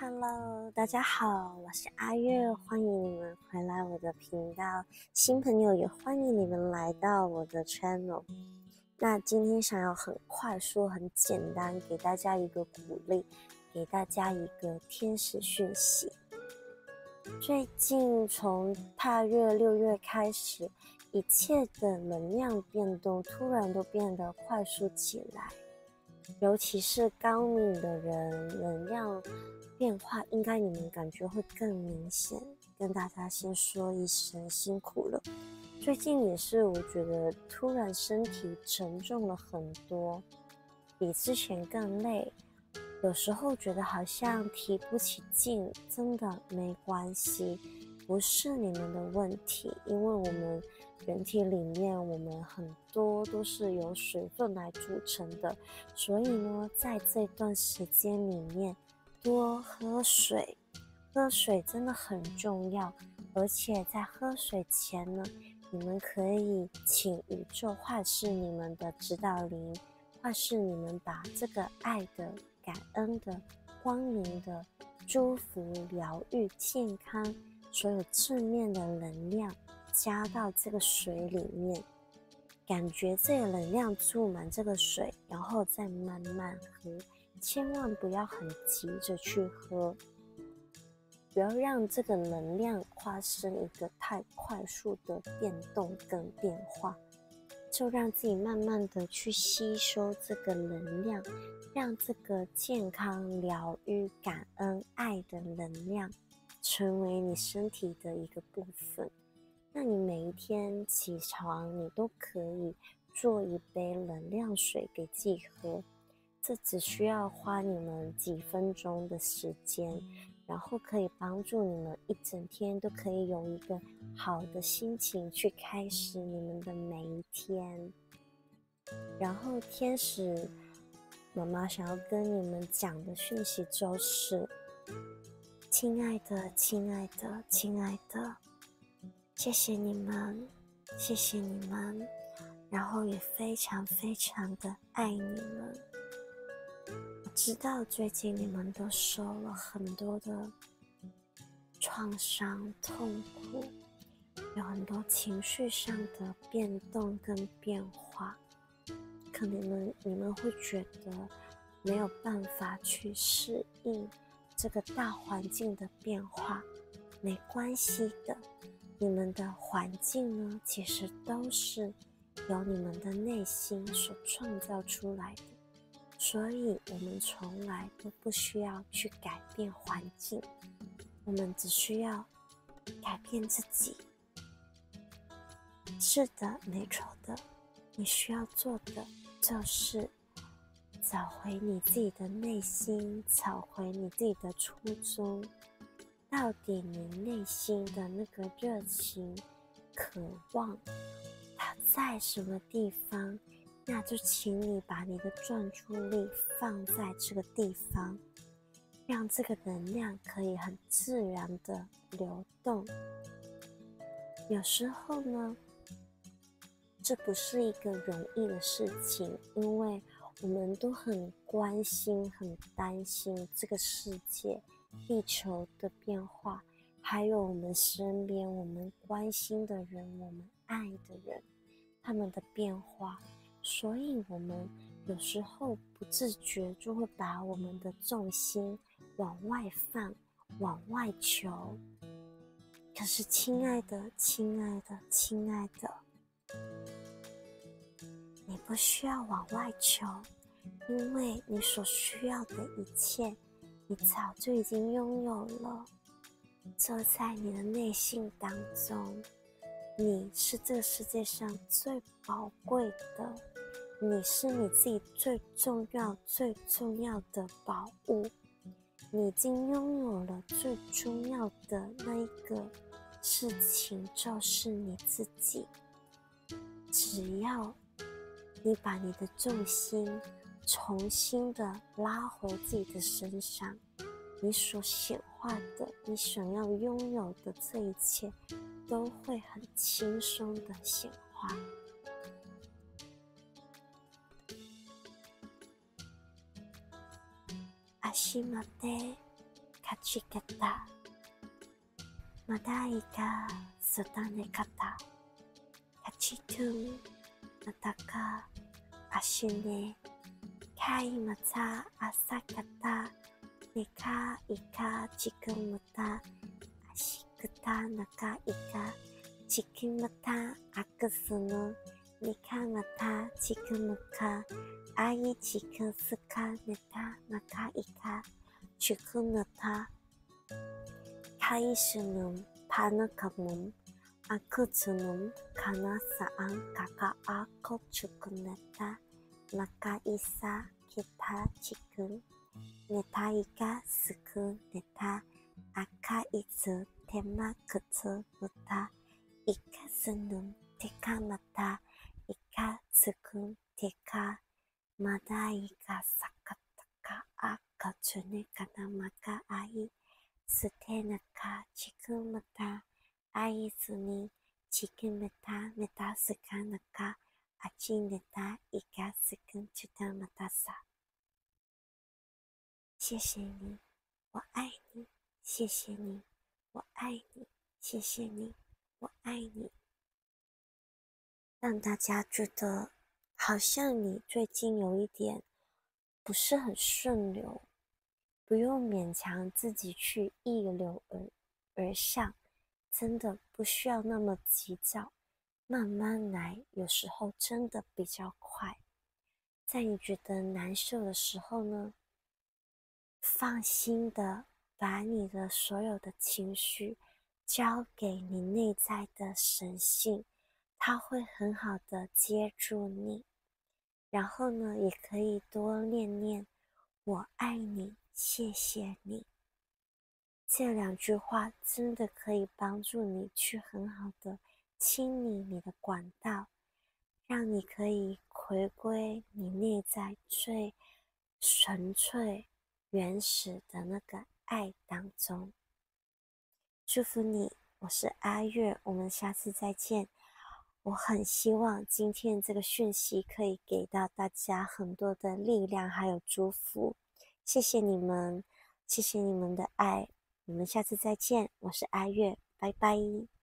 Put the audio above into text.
Hello，大家好，我是阿月，欢迎你们回来我的频道。新朋友也欢迎你们来到我的 channel。那今天想要很快速、很简单给大家一个鼓励，给大家一个天使讯息。最近从踏月六月开始，一切的能量变动突然都变得快速起来，尤其是高敏的人，能量变化应该你们感觉会更明显。跟大家先说一声辛苦了。最近也是，我觉得突然身体沉重了很多，比之前更累。有时候觉得好像提不起劲，真的没关系，不是你们的问题，因为我们人体里面我们很多都是由水分来组成的，所以呢，在这段时间里面多喝水，喝水真的很重要，而且在喝水前呢，你们可以请宇宙化是你们的指导灵，化是你们把这个爱的。感恩的、光明的、祝福、疗愈、健康，所有正面的能量加到这个水里面，感觉这个能量注满这个水，然后再慢慢喝，千万不要很急着去喝，不要让这个能量发生一个太快速的变动跟变化。就让自己慢慢的去吸收这个能量，让这个健康、疗愈、感恩、爱的能量成为你身体的一个部分。那你每一天起床，你都可以做一杯能量水给自己喝，这只需要花你们几分钟的时间。然后可以帮助你们一整天都可以有一个好的心情去开始你们的每一天。然后天使妈妈想要跟你们讲的讯息就是：亲爱的，亲爱的，亲爱的，谢谢你们，谢谢你们，然后也非常非常的爱你们。我知道最近你们都受了很多的创伤、痛苦，有很多情绪上的变动跟变化，可能你们你们会觉得没有办法去适应这个大环境的变化，没关系的，你们的环境呢，其实都是由你们的内心所创造出来的。所以，我们从来都不需要去改变环境，我们只需要改变自己。是的，没错的，你需要做的就是找回你自己的内心，找回你自己的初衷。到底你内心的那个热情、渴望，它在什么地方？那就请你把你的专注力放在这个地方，让这个能量可以很自然的流动。有时候呢，这不是一个容易的事情，因为我们都很关心、很担心这个世界、地球的变化，还有我们身边我们关心的人、我们爱的人他们的变化。所以，我们有时候不自觉就会把我们的重心往外放、往外求。可是，亲爱的、亲爱的、亲爱的，你不需要往外求，因为你所需要的一切，你早就已经拥有了，就在你的内心当中。你是这个世界上最宝贵的。你是你自己最重要、最重要的宝物，你已经拥有了最重要的那一个事情，就是你自己。只要你把你的重心重新的拉回自己的身上，你所显化的、你想要拥有的这一切，都会很轻松的显化。阿西玛德， 勝ち方まだいかすたね方勝ちとまたか 足かいまた朝方ねかいかじくむた足くたなかいかじくむたあくすのねかまたじくむかあいじくすかねたなかいかじくむたかいしゅぬぱぬかむあ아크ぬ는가나사안가가아こ축구ねた てなかちくまたあいすにちくめためたすかなかあちねたいかすくんちた またさ。谢谢你，我爱你，谢谢你，我爱你，谢谢你，我爱你。让大家觉得好像你最近有一点不是很顺流。不用勉强自己去逆流而而上，真的不需要那么急躁， 慢慢来，有时候真的比较快。在你觉得难受的时候呢，放心的把你的所有的情绪交给你内在的神性，他会很好的接住你。然后呢，也可以多念念“我爱你”。谢谢你，这两句话真的可以帮助你去很好的清理你的管道，让你可以回归你内在最纯粹、原始的那个爱当中。祝福你，我是阿月，我们下次再见。我很希望今天这个讯息可以给到大家很多的力量，还有祝福。谢谢你们，谢谢你们的爱，我们下次再见。我是阿月，拜拜。